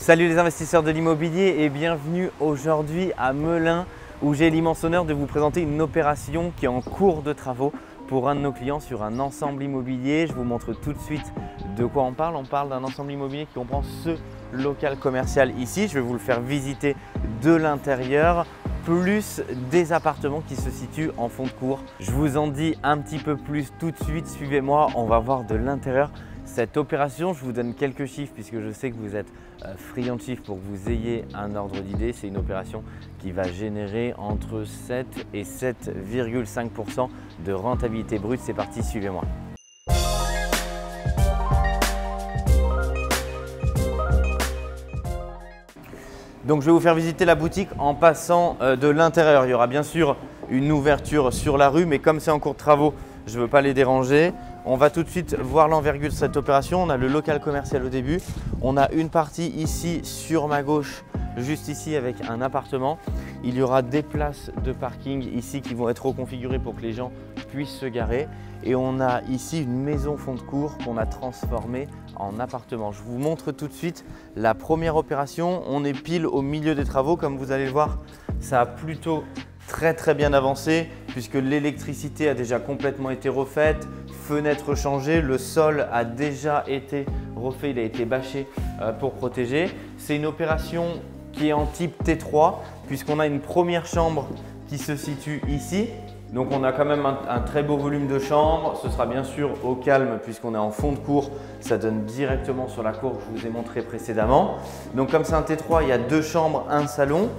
Salut les investisseurs de l'immobilier et bienvenue aujourd'hui à Melun où j'ai l'immense honneur de vous présenter une opération qui est en cours de travaux pour un de nos clients sur un ensemble immobilier. Je vous montre tout de suite de quoi on parle. On parle d'un ensemble immobilier qui comprend ce local commercial ici. Je vais vous le faire visiter de l'intérieur plus des appartements qui se situent en fond de cours. Je vous en dis un petit peu plus tout de suite, suivez-moi, on va voir de l'intérieur cette opération. Je vous donne quelques chiffres puisque je sais que vous êtes euh, friand de chiffres pour que vous ayez un ordre d'idée. C'est une opération qui va générer entre 7 et 7,5% de rentabilité brute. C'est parti, suivez-moi. Donc je vais vous faire visiter la boutique en passant euh, de l'intérieur. Il y aura bien sûr une ouverture sur la rue, mais comme c'est en cours de travaux, je ne veux pas les déranger. On va tout de suite voir l'envergure de cette opération. On a le local commercial au début. On a une partie ici sur ma gauche, juste ici avec un appartement. Il y aura des places de parking ici qui vont être reconfigurées pour que les gens puissent se garer. Et on a ici une maison fond de cours qu'on a transformée en appartement. Je vous montre tout de suite la première opération. On est pile au milieu des travaux. Comme vous allez le voir, ça a plutôt très très bien avancé puisque l'électricité a déjà complètement été refaite, fenêtre changée, le sol a déjà été refait, il a été bâché euh, pour protéger. C'est une opération qui est en type T3 puisqu'on a une première chambre qui se situe ici donc on a quand même un, très beau volume de chambre. Ce sera bien sûr au calme puisqu'on est en fond de cour. Ça donne directement sur la cour que je vous ai montré précédemment. Donc comme c'est un T3, il y a deux chambres, un salon.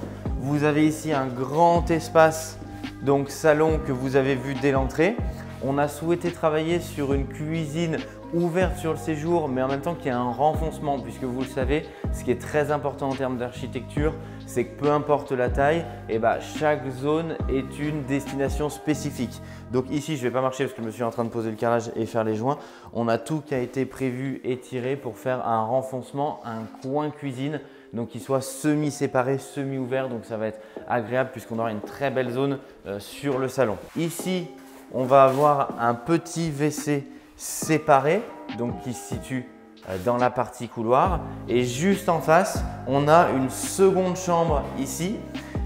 Vous avez ici un grand espace, donc salon que vous avez vu dès l'entrée. On a souhaité travailler sur une cuisine ouverte sur le séjour, mais en même temps qu'il y a un renfoncement, puisque vous le savez, ce qui est très important en termes d'architecture, c'est que peu importe la taille, eh ben, chaque zone est une destination spécifique. Donc ici, je ne vais pas marcher parce que je me suis en train de poser le carrelage et faire les joints. On a tout qui a été prévu et tiré pour faire un renfoncement, un coin cuisine donc qui soit semi-séparé, semi-ouvert. Donc ça va être agréable puisqu'on aura une très belle zone euh, sur le salon. Ici, on va avoir un petit WC séparé, donc qui se situe euh, dans la partie couloir. Et juste en face, on a une seconde chambre ici.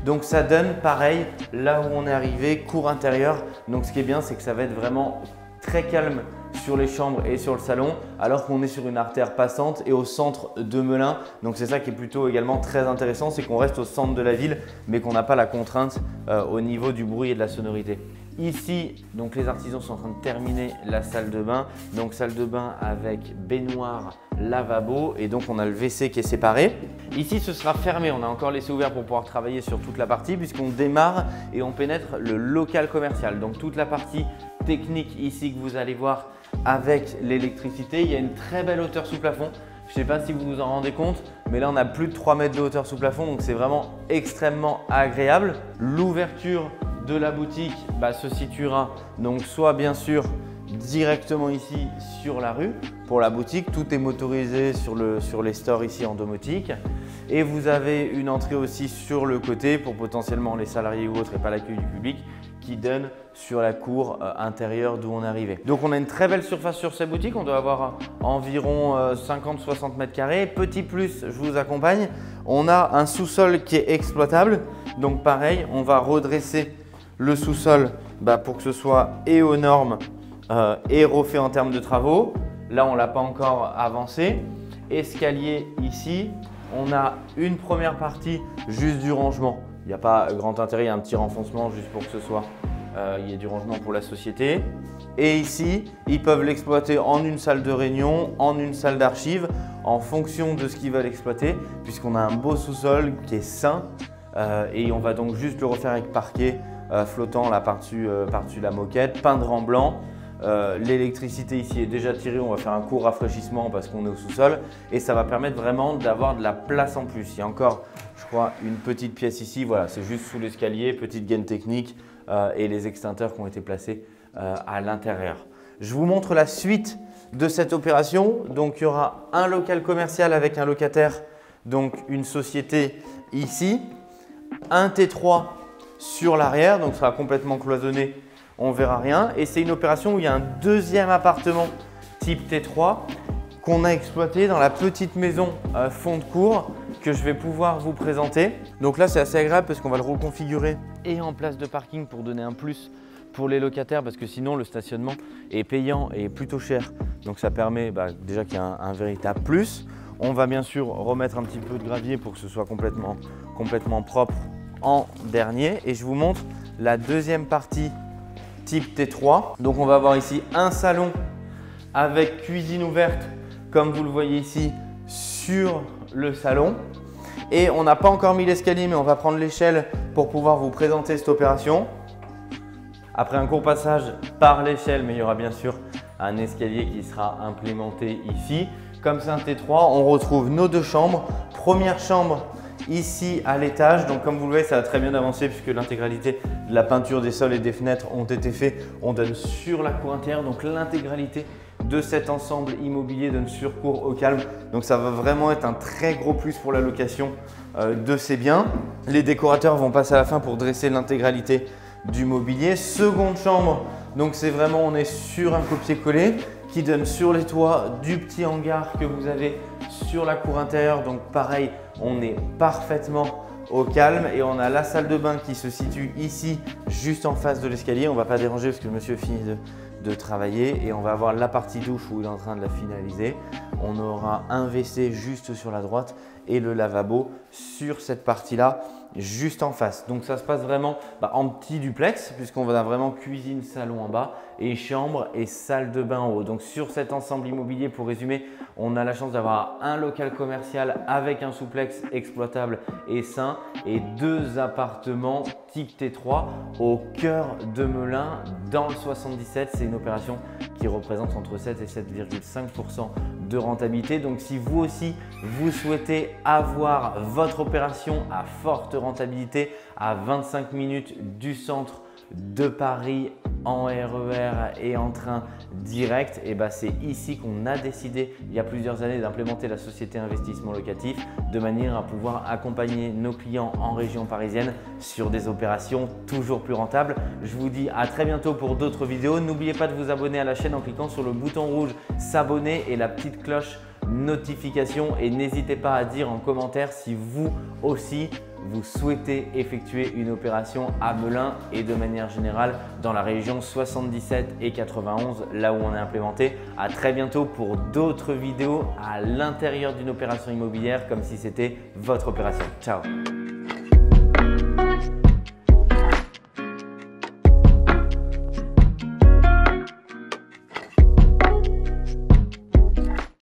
Donc ça donne pareil, là où on est arrivé, cour intérieure. Donc ce qui est bien, c'est que ça va être vraiment très calme sur les chambres et sur le salon, alors qu'on est sur une artère passante et au centre de Melun. Donc c'est ça qui est plutôt également très intéressant, c'est qu'on reste au centre de la ville, mais qu'on n'a pas la contrainte euh, au niveau du bruit et de la sonorité. Ici, donc les artisans sont en train de terminer la salle de bain. Donc salle de bain avec baignoire, lavabo et donc on a le WC qui est séparé. Ici, ce sera fermé. On a encore laissé ouvert pour pouvoir travailler sur toute la partie puisqu'on démarre et on pénètre le local commercial. Donc toute la partie technique ici que vous allez voir avec l'électricité. Il y a une très belle hauteur sous plafond. Je ne sais pas si vous vous en rendez compte, mais là on a plus de 3 mètres de hauteur sous plafond, donc c'est vraiment extrêmement agréable. L'ouverture de la boutique bah, se situera donc soit bien sûr directement ici sur la rue pour la boutique. Tout est motorisé sur, le, sur les stores ici en domotique. Et vous avez une entrée aussi sur le côté pour potentiellement les salariés ou autres et pas l'accueil du public qui donne sur la cour euh, intérieure d'où on est arrivé. Donc on a une très belle surface sur cette boutique, on doit avoir environ 50-60 euh, mètres carrés. Petit plus, je vous accompagne, on a un sous-sol qui est exploitable. Donc pareil, on va redresser le sous-sol bah, pour que ce soit et aux normes euh, et refait en termes de travaux. Là, on ne l'a pas encore avancé. Escalier ici, on a une première partie juste du rangement. Il n'y a pas grand intérêt, il un petit renfoncement juste pour que ce soit, euh, il du rangement pour la société. Et ici, ils peuvent l'exploiter en une salle de réunion, en une salle d'archives, en fonction de ce qu'ils veulent exploiter, puisqu'on a un beau sous-sol qui est sain. Euh, et on va donc juste le refaire avec parquet flottant là par-dessus la moquette, peindre en blanc. L'électricité ici est déjà tirée, on va faire un court rafraîchissement parce qu'on est au sous-sol et ça va permettre vraiment d'avoir de la place en plus. Il y a encore je crois, une petite pièce ici. Voilà, c'est juste sous l'escalier, petite gaine technique euh, et les extincteurs qui ont été placés euh, à l'intérieur. Je vous montre la suite de cette opération. Donc, il y aura un local commercial avec un locataire, donc une société ici, un T3 sur l'arrière, donc ça sera complètement cloisonné, on ne verra rien. Et c'est une opération où il y a un deuxième appartement type T3 qu'on a exploité dans la petite maison euh, fond de cours que je vais pouvoir vous présenter. Donc là, c'est assez agréable parce qu'on va le reconfigurer et en place de parking pour donner un plus pour les locataires parce que sinon le stationnement est payant et plutôt cher. Donc ça permet bah, déjà qu'il y ait un, véritable plus. On va bien sûr remettre un petit peu de gravier pour que ce soit complètement, complètement propre en dernier. Et je vous montre la deuxième partie type T3. Donc on va avoir ici un salon avec cuisine ouverte comme vous le voyez ici sur le salon. Et on n'a pas encore mis l'escalier mais on va prendre l'échelle pour pouvoir vous présenter cette opération. Après un court passage par l'échelle, mais il y aura bien sûr un escalier qui sera implémenté ici. Comme c'est un T3, on retrouve nos deux chambres. Première chambre ici à l'étage. Donc comme vous le voyez, ça a très bien avancé puisque l'intégralité de la peinture des sols et des fenêtres ont été faits. On donne sur la cour intérieure, donc l'intégralité de cet ensemble immobilier donne sur cour au calme. Donc ça va vraiment être un très gros plus pour la location euh, de ces biens. Les décorateurs vont passer à la fin pour dresser l'intégralité du mobilier. Seconde chambre, donc c'est vraiment, on est sur un copier-coller qui donne sur les toits du petit hangar que vous avez sur la cour intérieure. Donc pareil, on est parfaitement au calme et on a la salle de bain qui se situe ici juste en face de l'escalier. On va pas déranger parce que le monsieur finit de, travailler et on va avoir la partie douche où il est en train de la finaliser. On aura un WC juste sur la droite et le lavabo sur cette partie-là juste en face. Donc ça se passe vraiment bah, en petit duplex puisqu'on va vraiment cuisine, salon en bas et chambre et salle de bain en haut. Donc sur cet ensemble immobilier, pour résumer, on a la chance d'avoir un local commercial avec un souplex exploitable et sain et deux appartements type T3 au cœur de Melun dans le 77. C'est une opération qui représente entre 7 et 7,5% rentabilité. Donc si vous aussi, vous souhaitez avoir votre opération à forte rentabilité à 25 minutes du centre de Paris en RER et en train direct, et bah c'est ici qu'on a décidé il y a plusieurs années d'implémenter la société investissement locatif de manière à pouvoir accompagner nos clients en région parisienne sur des opérations toujours plus rentables. Je vous dis à très bientôt pour d'autres vidéos. N'oubliez pas de vous abonner à la chaîne en cliquant sur le bouton rouge s'abonner et la petite cloche notification et n'hésitez pas à dire en commentaire si vous aussi vous souhaitez effectuer une opération à Melun et de manière générale dans la région 77 et 91, là où on est implémenté. À très bientôt pour d'autres vidéos à l'intérieur d'une opération immobilière comme si c'était votre opération. Ciao